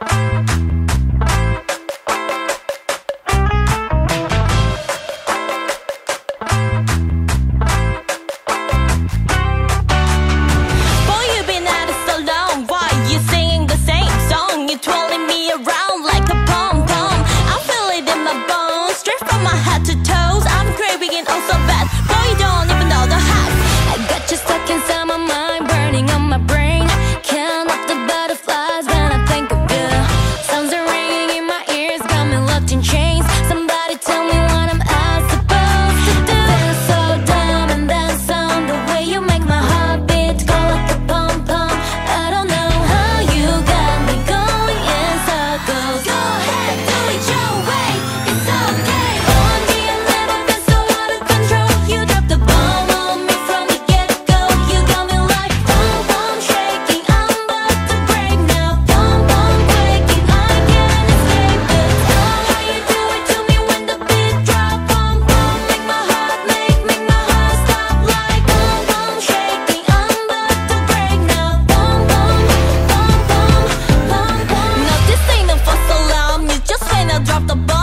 Bye. drop the ball.